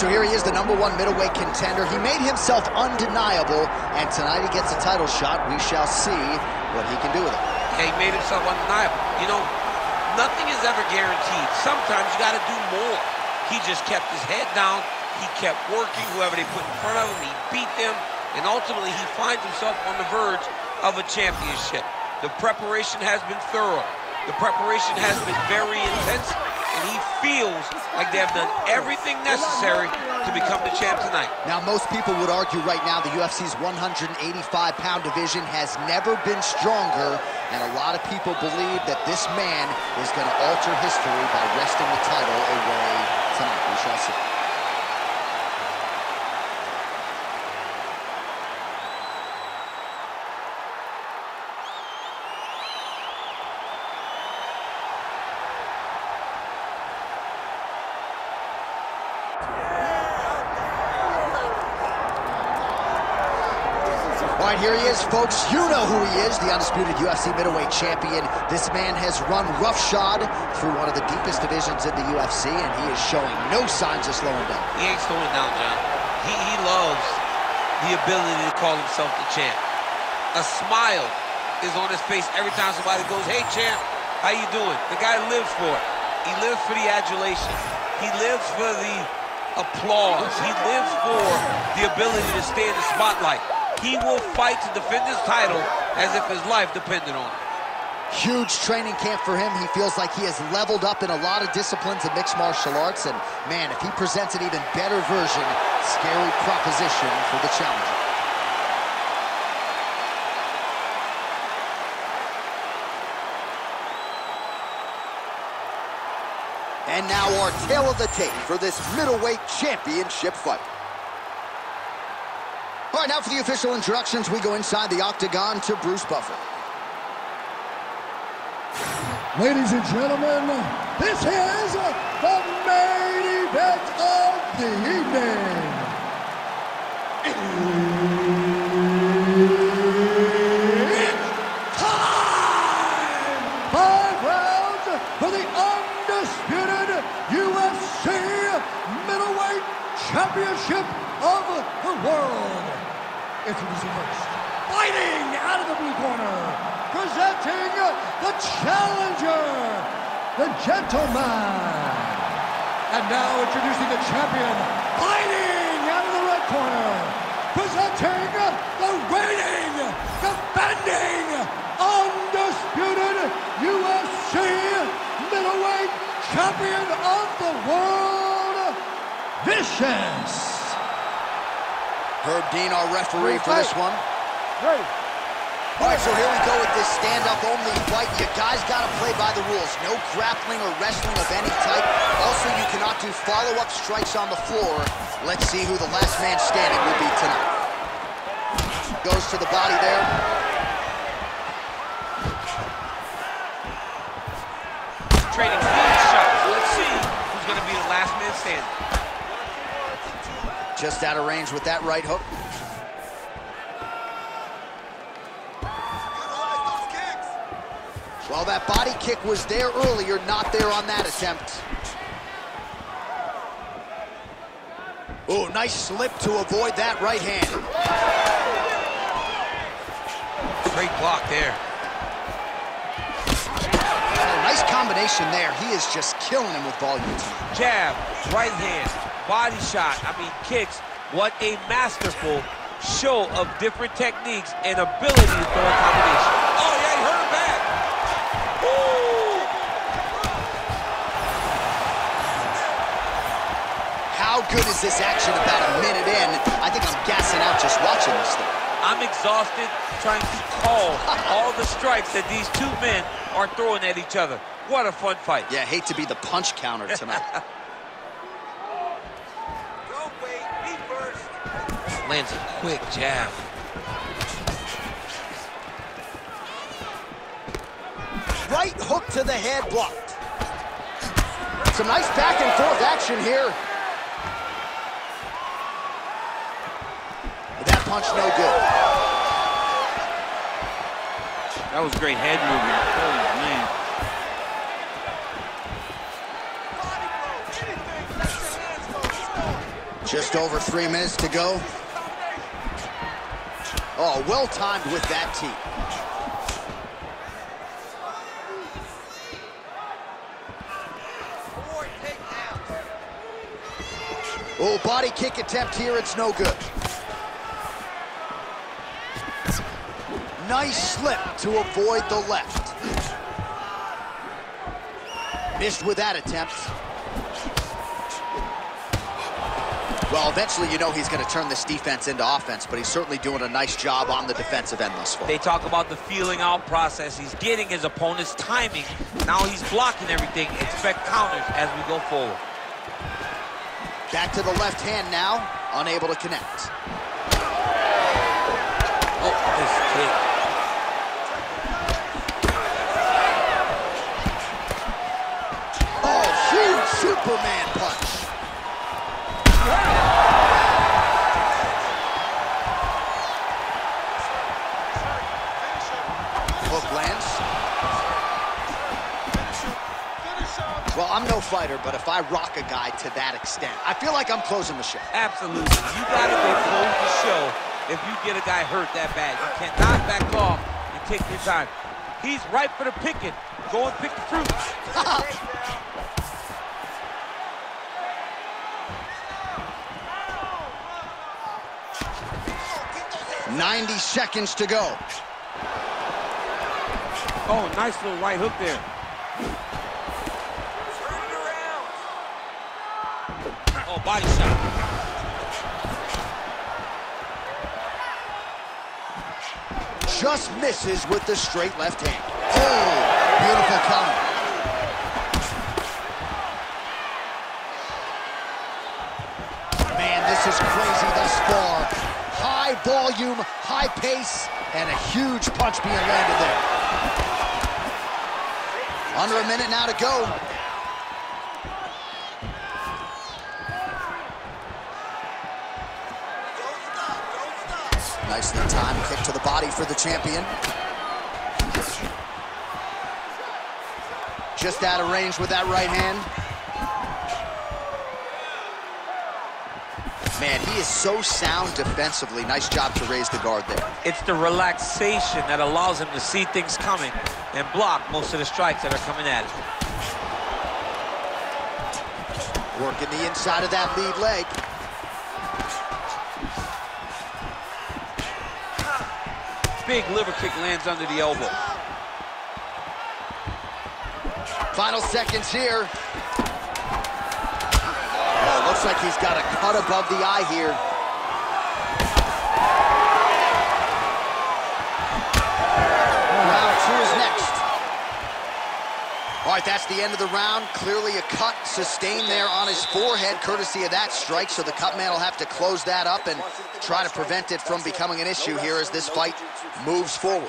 So here he is, the number one middleweight contender. He made himself undeniable, and tonight he gets a title shot. We shall see what he can do with it. Yeah, he made himself undeniable. You know, nothing is ever guaranteed. Sometimes you got to do more. He just kept his head down. He kept working. Whoever they put in front of him, he beat them. And ultimately, he finds himself on the verge of a championship. The preparation has been thorough. The preparation has been very intense, and he feels like they have done everything necessary to become the champ tonight. Now, most people would argue right now the UFC's 185-pound division has never been stronger, and a lot of people believe that this man is going to alter history by wresting the title away tonight. We shall see. Right, here he is, folks. You know who he is, the undisputed UFC middleweight champion. This man has run roughshod through one of the deepest divisions in the UFC, and he is showing no signs of slowing down. He ain't slowing down, John. He, he loves the ability to call himself the champ. A smile is on his face every time somebody goes, hey, champ, how you doing? The guy lives for it. He lives for the adulation. He lives for the applause. He lives for the ability to stay in the spotlight. He will fight to defend his title as if his life depended on it. Huge training camp for him. He feels like he has leveled up in a lot of disciplines of mixed martial arts. And man, if he presents an even better version, scary proposition for the challenger. And now our tale of the tape for this middleweight championship fight. Right, now for the official introductions, we go inside the octagon to Bruce Buffer. Ladies and gentlemen, this is the main event of the evening. It's time! Five rounds for the undisputed UFC middleweight championship of the world. Introducing first, fighting out of the blue corner, presenting the challenger, the gentleman. And now introducing the champion, fighting out of the red corner, presenting the reigning, defending, undisputed UFC middleweight champion of the world, Vicious. Herb Dean, our referee for this one. Ready. All right, so here we go with this stand-up only fight. You guys got to play by the rules. No grappling or wrestling of any type. Also, you cannot do follow-up strikes on the floor. Let's see who the last man standing will be tonight. Goes to the body there. Trading big shots. Let's see who's going to be the last man standing. Just out of range with that right hook. Well, that body kick was there earlier, not there on that attempt. Oh, nice slip to avoid that right hand. Great block there. Oh, nice combination there. He is just killing him with volume. Jab, right hand, body shot, I mean kicks. What a masterful show of different techniques and ability to throw a combination. Oh, yeah, he hurt him back. Woo! How good is this action about a minute in? I think I'm gassing out just watching this thing. I'm exhausted trying to call all the strikes that these two men are throwing at each other. What a fun fight. Yeah, hate to be the punch counter tonight. Lands a quick jab. right hook to the head blocked. Some nice back and forth action here. But that punch no good. That was great head movement. Holy man. Just over three minutes to go. Oh, well timed with that teep. Oh, body kick attempt here, it's no good. Nice slip to avoid the left. Missed with that attempt. Well, eventually you know he's going to turn this defense into offense, but he's certainly doing a nice job on the defensive end thus far. They talk about the feeling out process. He's getting his opponent's timing. Now he's blocking everything. Expect counters as we go forward. Back to the left hand now, unable to connect. Oh, this kick. Oh, huge Superman punch. Well, I'm no fighter, but if I rock a guy to that extent, I feel like I'm closing the show. Absolutely. You got to go close the show if you get a guy hurt that bad. You cannot back off and take your time. He's ripe for the picking. Go and pick the fruit. 90 seconds to go. Oh, nice little right hook there. Oh, body shot. Just misses with the straight left hand. Oh, beautiful counter. Man, this is crazy thus far. High volume, high pace, and a huge punch being landed there. Under a minute now to go. Nicely timed kick to the body for the champion. Just out of range with that right hand. Man, he is so sound defensively. Nice job to raise the guard there. It's the relaxation that allows him to see things coming and block most of the strikes that are coming at him. Working the inside of that lead leg. Big liver kick lands under the elbow. Final seconds here. Oh, looks like he's got a cut above the eye here. Round two is next. All right, that's the end of the round. Clearly a cut sustained there on his forehead, courtesy of that strike, so the cut man will have to close that up and try to prevent it from becoming an issue here as this fight moves forward.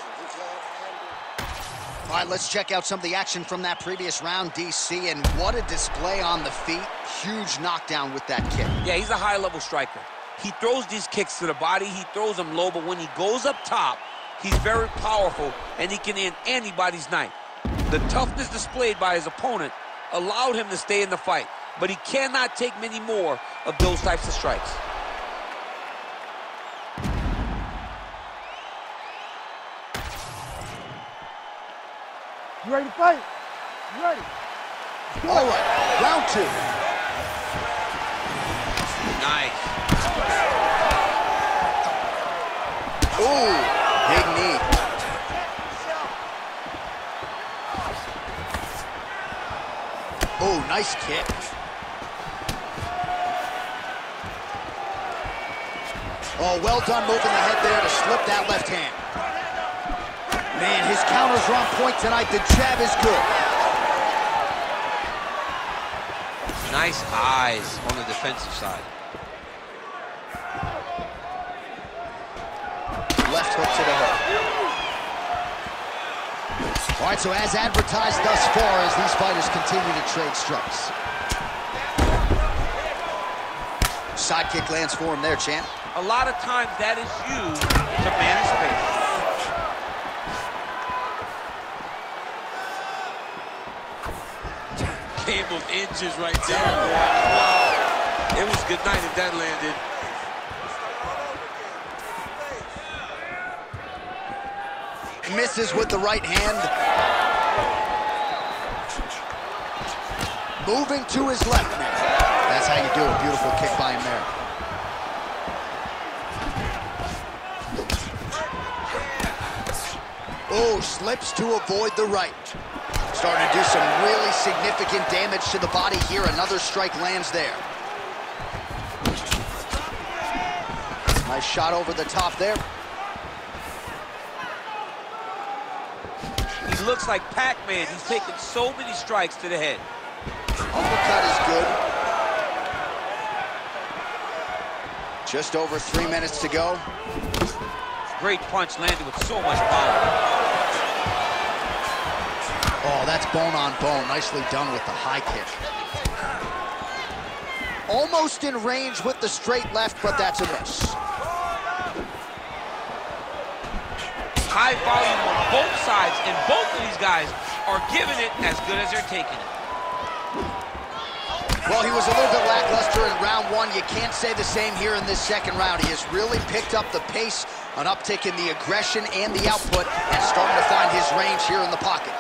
All right, let's check out some of the action from that previous round, DC, and what a display on the feet. Huge knockdown with that kick. Yeah, he's a high-level striker. He throws these kicks to the body, he throws them low, but when he goes up top, he's very powerful, and he can end anybody's night. The toughness displayed by his opponent allowed him to stay in the fight, but he cannot take many more of those types of strikes. You ready to fight? You ready? All right, round two. Nice. Ooh, big knee. Nice kick. Oh, well done moving the head there to slip that left hand. Man, his counters are on point tonight. The jab is good. Nice eyes on the defensive side. Left hook to the head. All right, so as advertised thus far, as these fighters continue to trade strikes. Side kick lands for him there, champ. A lot of times that is used to manage space. Game of inches right there. It was good night if that landed. Misses with the right hand. Moving to his left now. That's how you do it. Beautiful kick by him there. Oh, slips to avoid the right. Starting to do some really significant damage to the body here. Another strike lands there. Nice shot over the top there. He looks like Pac-Man. He's taken so many strikes to the head. Uppercut is good. Just over three minutes to go. Great punch landed with so much power. Oh, that's bone on bone. Nicely done with the high kick. Almost in range with the straight left, but that's a miss. High volume on both sides, and both of these guys are giving it as good as they're taking it. Well, he was a little bit lackluster in round one. You can't say the same here in this second round. He has really picked up the pace, an uptick in the aggression and the output, and starting to find his range here in the pocket.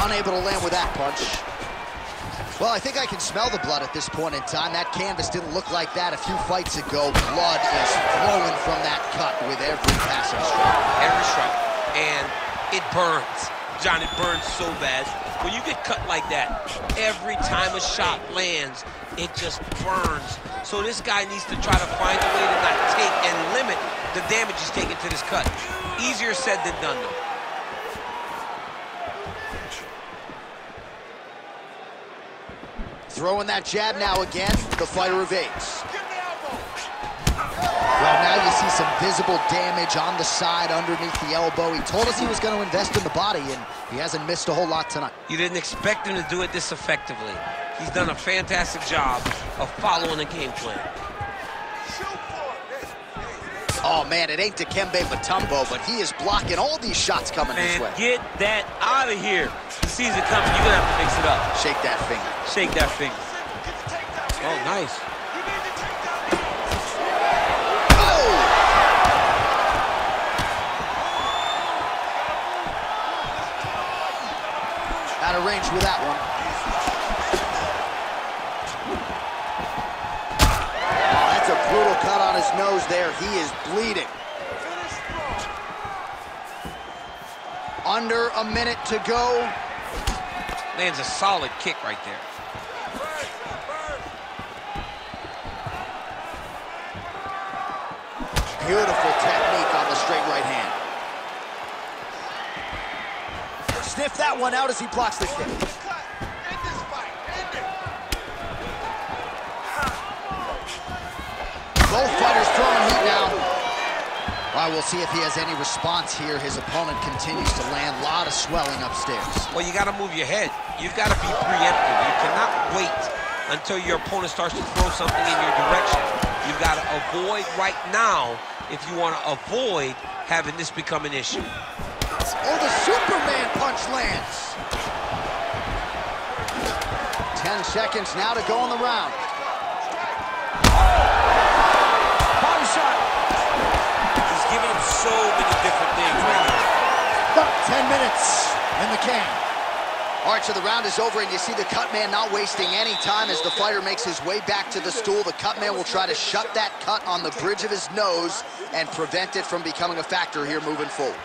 Unable to land with that punch. Well, I think I can smell the blood at this point in time. That canvas didn't look like that a few fights ago. Blood is flowing from that cut with every passing strike. Every strike. And it burns. John, it burns so bad. When you get cut like that, every time a shot lands, it just burns. So this guy needs to try to find a way to not take and limit the damage he's taking to this cut. Easier said than done, though. Throwing that jab now again, the fighter evades. Well, now you see some visible damage on the side underneath the elbow. He told us he was going to invest in the body, and he hasn't missed a whole lot tonight. You didn't expect him to do it this effectively. He's done a fantastic job of following the game plan. Oh, man, it ain't Dikembe Mutombo, but he is blocking all these shots coming Man, this way. get that out of here. He sees it coming. You're going to have to mix it up. Shake that finger. Shake that finger. Oh, nice. Oh! Out of range with that one. Nose there. He is bleeding. Under a minute to go. Lands a solid kick right there. Beautiful technique on the straight right hand. Sniff that one out as he blocks the kick. Both fighters throwing heat now. Well, we'll see if he has any response here. His opponent continues to land. A lot of swelling upstairs. Well, you got to move your head. You've got to be preemptive. You cannot wait until your opponent starts to throw something in your direction. You've got to avoid right now if you want to avoid having this become an issue. Oh, the Superman punch lands. 10 seconds now to go in the round. Oh! Body shot. He's giving him so many different things right now. 10 minutes in the can. All right, so the round is over, and you see the cut man not wasting any time as the fighter makes his way back to the stool. The cut man will try to shut that cut on the bridge of his nose and prevent it from becoming a factor here moving forward.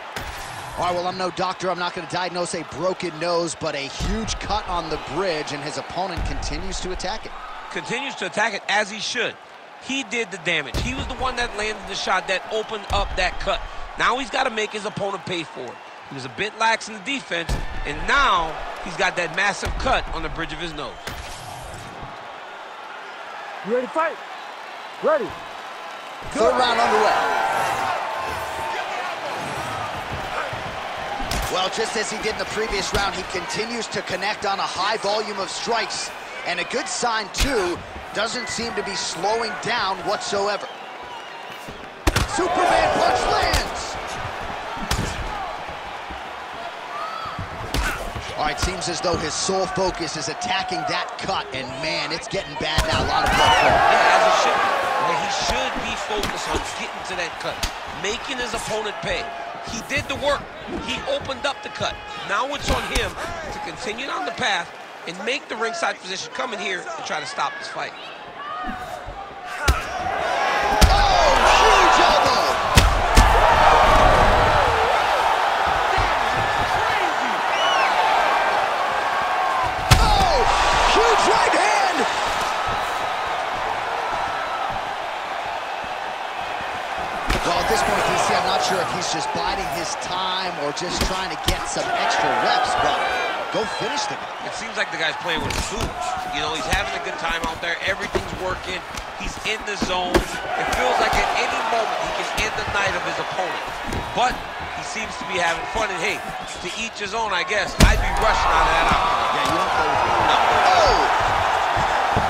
All right, well, I'm no doctor. I'm not going to diagnose a broken nose, but a huge cut on the bridge, and his opponent continues to attack it. Continues to attack it as he should. He did the damage. He was the one that landed the shot that opened up that cut. Now he's got to make his opponent pay for it. He was a bit lax in the defense, and now he's got that massive cut on the bridge of his nose. You ready to fight? Ready. Third round underway. Well, just as he did in the previous round, he continues to connect on a high volume of strikes. And a good sign, too, doesn't seem to be slowing down whatsoever. Superman punch lands. Seems as though his sole focus is attacking that cut, and man, it's getting bad now. A lot of blood flowing. Yeah, as it should be. And he should be focused on getting to that cut, making his opponent pay. He did the work. He opened up the cut. Now it's on him to continue down the path and make the ringside physician come in here and try to stop this fight. Sure if he's just biding his time or just trying to get some extra reps, but go finish the guy. It seems like the guy's playing with food. You know, he's having a good time out there. Everything's working. He's in the zone. It feels like at any moment he can end the night of his opponent. But he seems to be having fun. And hey, to each his own, I guess. I'd be rushing out of that octagon. Yeah, you don't play with No. Oh!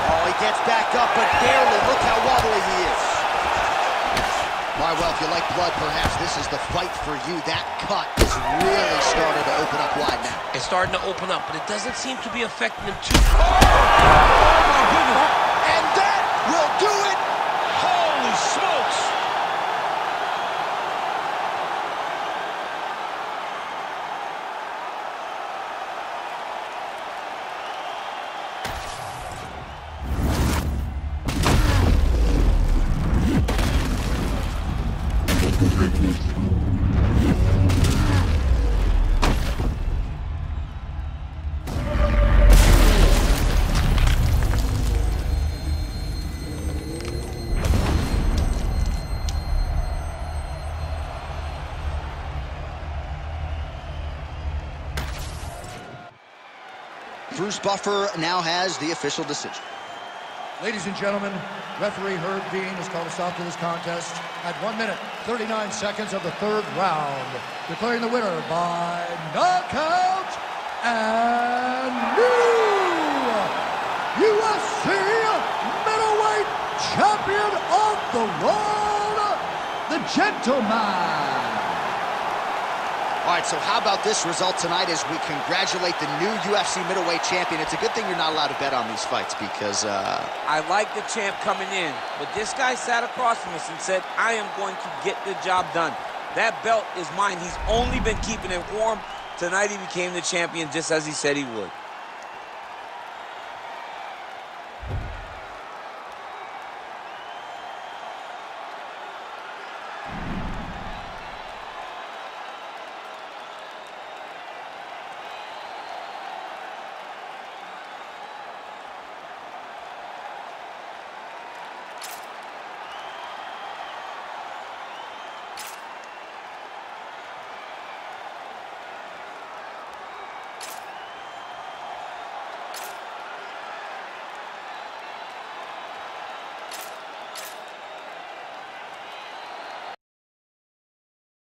Oh, he gets back up, but barely. Look how wobbly he is. Why, well, if you like blood, perhaps this is the fight for you. That cut is really starting to open up wide now. It's starting to open up, but it doesn't seem to be affecting him too oh, And that will do it. Bruce Buffer now has the official decision. Ladies and gentlemen, referee Herb Dean has called a stop to this contest at 1 minute, 39 seconds of the third round, declaring the winner by knockout and new UFC middleweight champion of the world, the gentleman. All right, so how about this result tonight as we congratulate the new UFC middleweight champion? It's a good thing you're not allowed to bet on these fights because, uh, I like the champ coming in, but this guy sat across from us and said, I am going to get the job done. That belt is mine. He's only been keeping it warm. Tonight he became the champion just as he said he would.